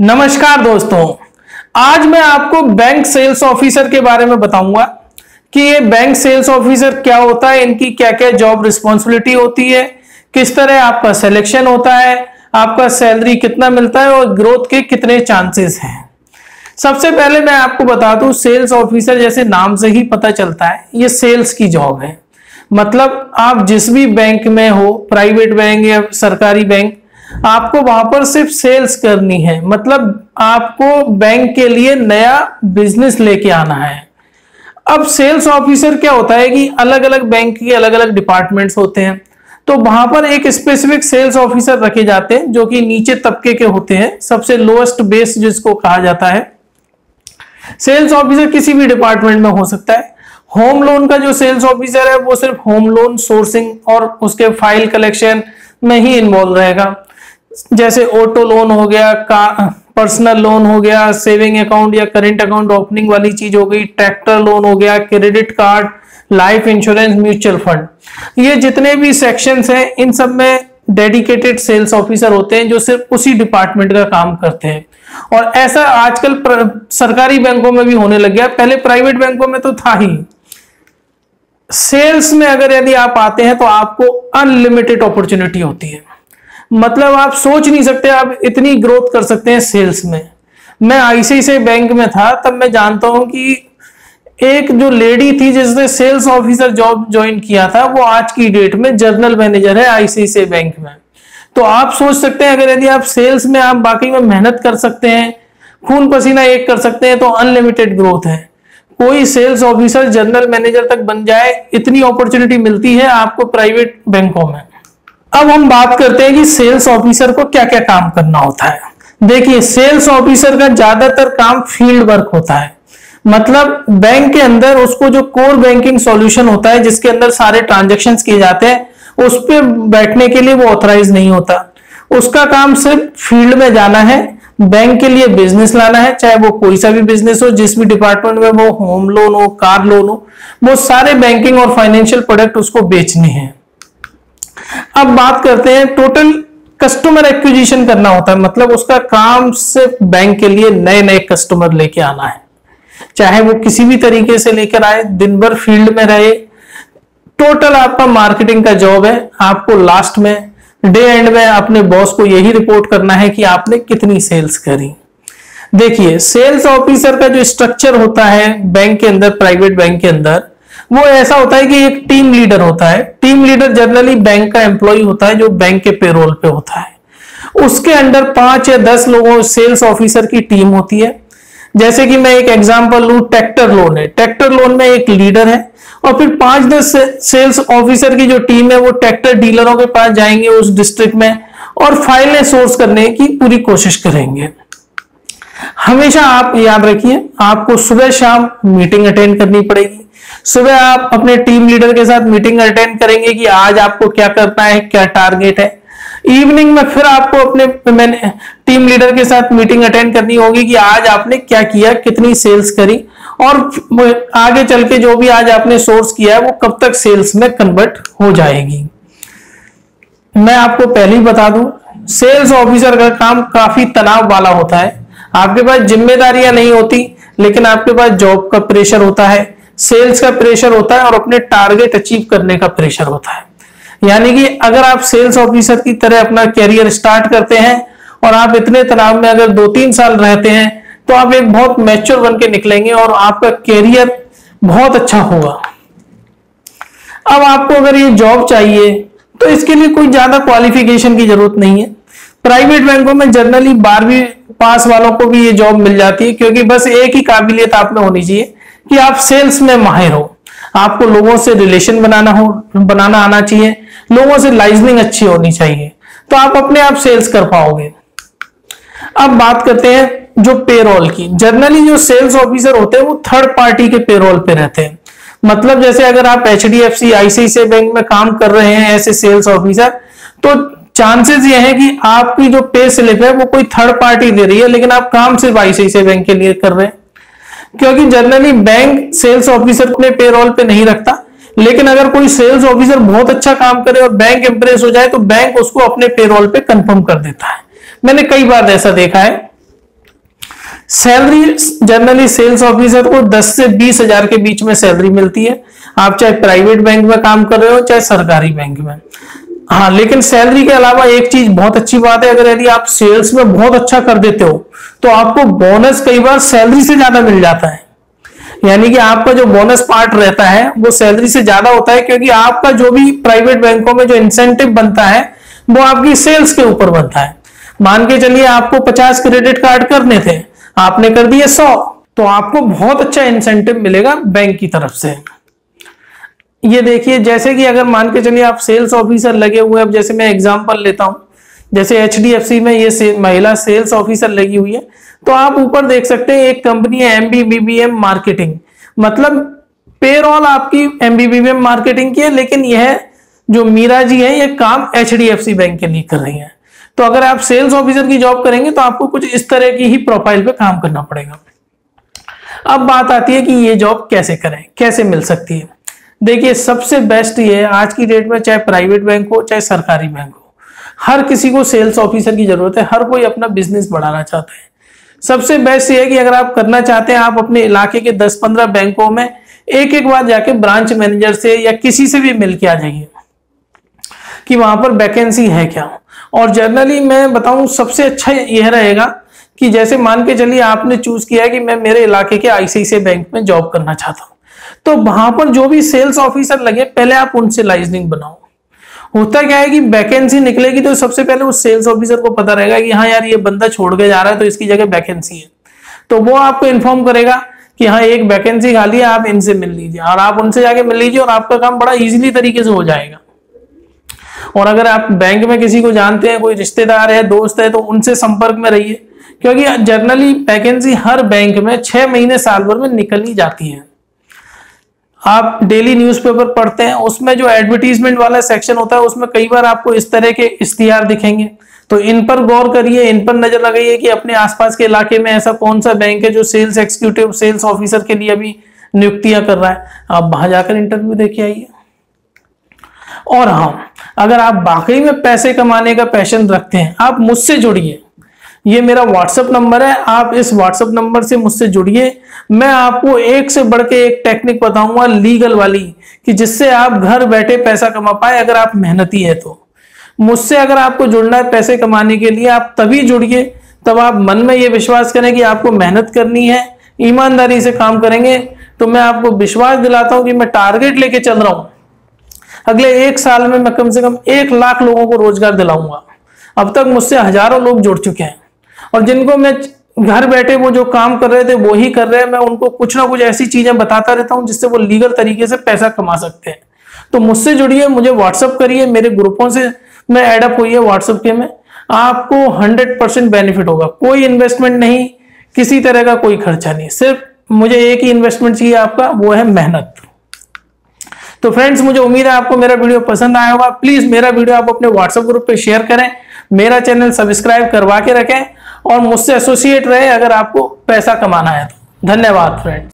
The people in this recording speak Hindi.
नमस्कार दोस्तों। आज मैं आपको बैंक सेल्स ऑफिसर के बारे में बताऊँगा कि ये बैंक सेल्स ऑफिसर क्या होता है, इनकी क्या क्या जॉब रिस्पॉन्सिबिलिटी होती है, किस तरह आपका सिलेक्शन होता है, आपका सैलरी कितना मिलता है और ग्रोथ के कितने चांसेस हैं। सबसे पहले मैं आपको बता दूँ सेल्स ऑफिसर जैसे नाम से ही पता चलता है, ये सेल्स की जॉब है। मतलब आप जिस भी बैंक में हो प्राइवेट बैंक या सरकारी बैंक आपको वहाँ पर सिर्फ़ सेल्स करनी है। मतलब आपको बैंक के लिए नया बिज़नेस लेके आना है। अब सेल्स ऑफिसर क्या होता है कि अलग अलग बैंक के अलग अलग डिपार्टमेंट्स होते हैं। तो वहाँ पर एक स्पेसिफिक सेल्स ऑफिसर रखे जाते हैं, जो कि नीचे तबके के होते हैं। सबसे लोएस्ट बेस जिसको कहा जाता है। सेल्स ऑफिसर किसी भी डिपार्टमेंट में हो सकता है। होम लोन का जो सेल्स ऑफिसर है, वो सिर्फ़ होम लोन सोर्सिंग और उसके फ़ाइल कलेक्शन में ही इन्वॉल्व रहेगा। जैसे ऑटो लोन हो गया, का पर्सनल लोन हो गया सेविंग अकाउंट या करेंट अकाउंट ओपनिंग वाली चीज़ हो गई ट्रैक्टर लोन हो गया credit card life insurance mutual fund ये जितने भी सेक्शंस हैं, इन सब में डेडिकेटेड सेल्स ऑफिसर होते हैं जो सिर्फ़ उसी डिपार्टमेंट का काम करते हैं। और ऐसा आजकल सरकारी बैंकों में भी होने लग गया। पहले प्राइवेट बैंकों में तो था ही। सेल्स में अगर यदि आप आते हैं तो आपको अनलिमिटेड अपॉर्चुनिटी होती है। मतलब आप सोच नहीं सकते, आप इतनी ग्रोथ कर सकते हैं सेल्स में। मैं आईसीआईसीआई बैंक में था, तब मैं जानता हूँ कि एक जो लेडी थी जिसने सेल्स ऑफिसर जॉब ज्वाइन किया था, वो आज की डेट में जर्नल मैनेजर है आईसीआईसीआई बैंक में। तो आप सोच सकते हैं, अगर यदि आप सेल्स में, आप बाकी में मेहनत कर सकते हैं, खून पसीना एक कर सकते हैं तो अनलिमिटेड ग्रोथ है। कोई सेल्स ऑफिसर जनरल मैनेजर तक बन जाए, इतनी अपॉर्चुनिटी मिलती है आपको प्राइवेट बैंकों में। अब हम बात करते हैं कि सेल्स ऑफिसर को क्या क्या काम करना होता है। देखिए सेल्स ऑफिसर का ज़्यादातर काम फ़ील्ड वर्क होता है। मतलब बैंक के अंदर उसको जो कोर बैंकिंग सॉल्यूशन होता है, जिसके अंदर सारे ट्रांजेक्शन किए जाते हैं, उस पर बैठने के लिए वो ऑथराइज नहीं होता। उसका काम सिर्फ़ फ़ील्ड में जाना है बैंक के लिए बिज़नेस लाना है, चाहे वो कोई सा भी बिज़नेस हो, जिस भी डिपार्टमेंट में वो होम लोन हो कार लोन हो, वो सारे बैंकिंग और फाइनेंशियल प्रोडक्ट उसको बेचने हैं। अब बात करते हैं टोटल कस्टमर एक्विजिशन करना होता है। मतलब उसका काम सिर्फ़ बैंक के लिए नए नए कस्टमर लेके आना है। चाहे वो किसी भी तरीके से लेकर आए, दिन भर फ़ील्ड में रहे टोटल आपका मार्केटिंग का जॉब है। आपको लास्ट में डे एंड में अपने बॉस को यही रिपोर्ट करना है कि आपने कितनी सेल्स करी। देखिए सेल्स ऑफिसर का जो स्ट्रक्चर होता है बैंक के अंदर प्राइवेट बैंक के अंदर वो ऐसा होता है कि एक टीम लीडर होता है। टीम लीडर जनरली बैंक का एम्प्लॉय होता है जो बैंक के पेरोल पे होता है। उसके अंडर पाँच या दस लोगों सेल्स ऑफिसर की टीम होती है। जैसे कि मैं एक एग्जांपल लू ट्रैक्टर लोन है। ट्रैक्टर लोन में एक लीडर है और फिर पाँच दस सेल्स ऑफिसर की जो टीम है, वो ट्रैक्टर डीलरों के पास जाएँगे उस डिस्ट्रिक्ट में और फाइलें सोर्स करने की पूरी कोशिश करेंगे। हमेशा आप याद रखिए, आपको सुबह शाम मीटिंग अटेंड करनी पड़ेगी। सुबह आप अपने टीम लीडर के साथ मीटिंग अटेंड करेंगे कि आज आपको क्या करना है, क्या टारगेट है। इवनिंग में फिर आपको अपने मैंने टीम लीडर के साथ मीटिंग अटेंड करनी होगी कि आज आपने क्या किया, कितनी सेल्स करी। और आगे चल के जो भी आज आपने सोर्स किया है, वो कब तक सेल्स में कन्वर्ट हो जाएगी। मैं आपको पहले ही बता दूँ सेल्स ऑफिसर का काम काफ़ी तनाव वाला होता है। आपके पास जिम्मेदारियाँ नहीं होती, लेकिन आपके पास जॉब का प्रेशर होता है। सेल्स का प्रेशर होता है और अपने टारगेट अचीव करने का प्रेशर होता है। यानी कि अगर आप सेल्स ऑफिसर की तरह अपना कैरियर स्टार्ट करते हैं और आप इतने तनाव में अगर दो तीन साल रहते हैं तो आप एक बहुत मैच्योर बन के निकलेंगे और आपका कैरियर बहुत अच्छा होगा। अब आपको अगर ये जॉब चाहिए तो इसके लिए कोई ज़्यादा क्वालिफिकेशन की ज़रूरत नहीं है। प्राइवेट बैंकों में जनरली बारहवीं पास वालों को भी ये जॉब मिल जाती है, क्योंकि बस एक ही काबिलियत आप में होनी चाहिए कि आप सेल्स में माहिर हो। आपको लोगों से रिलेशन बनाना हो, बनाना आना चाहिए। लोगों से लाइजनिंग अच्छी होनी चाहिए। तो आप अपने आप सेल्स कर पाओगे। अब बात करते हैं जो पेरोल की। जनरली जो सेल्स ऑफिसर होते हैं, वो थर्ड पार्टी के पेरोल पे रहते हैं। मतलब जैसे अगर आप H D F C ICICI bank में काम कर रहे हैं ऐसे सेल्स ऑफिसर तो चांसेस ये है कि आपकी जो पे स्लिप है, वो कोई थर्ड पार्टी दे रही है, लेकिन आप काम सिर्फ़ आईसीआईसी बैंक के लिए कर रहे हैं। क्योंकि जनरली बैंक सेल्स ऑफिसर अपने पेरोल पे नहीं रखता। लेकिन अगर कोई सेल्स ऑफिसर बहुत अच्छा काम करे और बैंक इंप्रेस हो जाए तो बैंक उसको अपने पेरोल पे कंफर्म कर देता है। मैंने कई बार ऐसा देखा है। सैलरी जनरली सेल्स ऑफिसर को 10 से बीस हज़ार के बीच में सैलरी मिलती है। आप चाहे प्राइवेट बैंक में काम कर रहे हो, चाहे सरकारी बैंक में। हाँ लेकिन सैलरी के अलावा एक चीज़ बहुत अच्छी बात है, अगर यदि आप सेल्स में बहुत अच्छा कर देते हो तो आपको बोनस कई बार सैलरी से ज़्यादा मिल जाता है। यानी कि आपका जो बोनस पार्ट रहता है, वो सैलरी से ज़्यादा होता है, क्योंकि आपका जो भी प्राइवेट बैंकों में जो इंसेंटिव बनता है, वो आपकी सेल्स के ऊपर बनता है। मान के चलिए आपको 50 क्रेडिट कार्ड करने थे, आपने कर दिए 100 तो आपको बहुत अच्छा इंसेंटिव मिलेगा बैंक की तरफ़ से। ये देखिए जैसे कि अगर मान के चलिए आप सेल्स ऑफिसर लगे हुए अब जैसे मैं एग्जांपल लेता हूँ जैसे एचडीएफसी में ये से, महिला सेल्स ऑफिसर लगी हुई है तो आप ऊपर देख सकते हैं एक कंपनी है एमबीबीबीएम मार्केटिंग मतलब पेरोल आपकी एमबीबीबीएम मार्केटिंग की है लेकिन यह जो मीरा जी है ये काम एचडीएफसी बैंक के लिए कर रही है। तो अगर आप सेल्स ऑफिसर की जॉब करेंगे तो आपको कुछ इस तरह की ही प्रोफ़ाइल पे काम करना पड़ेगा। अब बात आती है कि ये जॉब कैसे करें कैसे मिल सकती है। देखिए, सबसे बेस्ट ये है, आज की डेट में चाहे प्राइवेट बैंक हो, चाहे सरकारी बैंक हो, हर किसी को सेल्स ऑफिसर की ज़रूरत है, हर कोई अपना बिज़नेस बढ़ाना चाहता है। सबसे बेस्ट ये है कि अगर आप करना चाहते हैं, आप अपने इलाके के 10-15 बैंकों में एक एक बार जाके ब्रांच मैनेजर से या किसी से भी मिल के आ जाइए, कि वहाँ पर वैकेंसी है क्या। और जनरली मैं बताऊँ, सबसे अच्छा यह रहेगा कि जैसे मान के चलिए, आपने चूज़ किया है कि मैं मेरे इलाके के आईसीआईसीआई बैंक में जॉब करना चाहता हूँ। तो वहाँ पर जो भी सेल्स ऑफिसर लगे, पहले आप उनसे लाइजनिंग बनाओ। होता क्या है कि वैकेंसी निकलेगी तो सबसे पहले उस सेल्स ऑफिसर को पता रहेगा कि हाँ यार, ये बंदा छोड़ के जा रहा है तो इसकी जगह वैकेंसी है। तो वो आपको इन्फॉर्म करेगा कि हाँ एक वैकेंसी खाली है, आप इनसे मिल लीजिए। और आप उनसे जाके मिल लीजिए और आपका काम बड़ा इजीली तरीके से हो जाएगा। और अगर आप बैंक में किसी को जानते हैं, कोई रिश्तेदार है, दोस्त है तो उनसे संपर्क में रहिए। क्योंकि जनरली वैकेंसी हर बैंक में छह महीने साल भर में निकल ही जाती है। आप डेली न्यूज़पेपर पढ़ते हैं, उसमें जो एडवर्टीजमेंट वाला सेक्शन होता है, उसमें कई बार आपको इस तरह के इश्तिहार दिखेंगे। तो इन पर गौर करिए, इन पर नज़र लगाइए कि अपने आसपास के इलाके में ऐसा कौन सा बैंक है जो सेल्स एक्सिक्यूटिव सेल्स ऑफिसर के लिए अभी नियुक्तियाँ कर रहा है। आप वहाँ जाकर इंटरव्यू देखे आइए। और हाँ अगर आप वाकई में पैसे कमाने का पैशन रखते हैं, आप मुझसे जुड़िए। ये मेरा व्हाट्सएप नंबर है। आप इस व्हाट्सएप नंबर से मुझसे जुड़िए। मैं आपको एक से बढ़ के एक टेक्निक बताऊँगा लीगल वाली, कि जिससे आप घर बैठे पैसा कमा पाए अगर आप मेहनती है तो। मुझसे अगर आपको जुड़ना है पैसे कमाने के लिए, आप तभी जुड़िए, तब आप मन में ये विश्वास करें कि आपको मेहनत करनी है, ईमानदारी से काम करेंगे। तो मैं आपको विश्वास दिलाता हूँ कि मैं टारगेट लेके चल रहा हूँ। अगले एक साल में मैं कम से कम एक लाख लोगों को रोज़गार दिलाऊँगा। अब तक मुझसे हज़ारों लोग जुड़ चुके हैं। और जिनको मैं घर बैठे वो जो काम कर रहे थे, वो ही कर रहे हैं। मैं उनको कुछ ना कुछ ऐसी चीज़ें बताता रहता हूँ जिससे वो लीगल तरीके से पैसा कमा सकते हैं। तो मुझसे जुड़िए, मुझे व्हाट्सअप करिए, मेरे ग्रुपों से मैं एडअप हुई है व्हाट्सअप के में। आपको हंड्रेड परसेंट बेनिफिट होगा। कोई इन्वेस्टमेंट नहीं, किसी तरह का कोई खर्चा नहीं। सिर्फ़ मुझे एक ही इन्वेस्टमेंट चाहिए आपका, वो है मेहनत। तो फ्रेंड्स मुझे उम्मीद है आपको मेरा वीडियो पसंद आया होगा। प्लीज़ मेरा वीडियो आप अपने व्हाट्सएप ग्रुप पे शेयर करें। मेरा चैनल सब्सक्राइब करवा के रखें। और मुझसे एसोसिएट रहे अगर आपको पैसा कमाना है तो। धन्यवाद फ्रेंड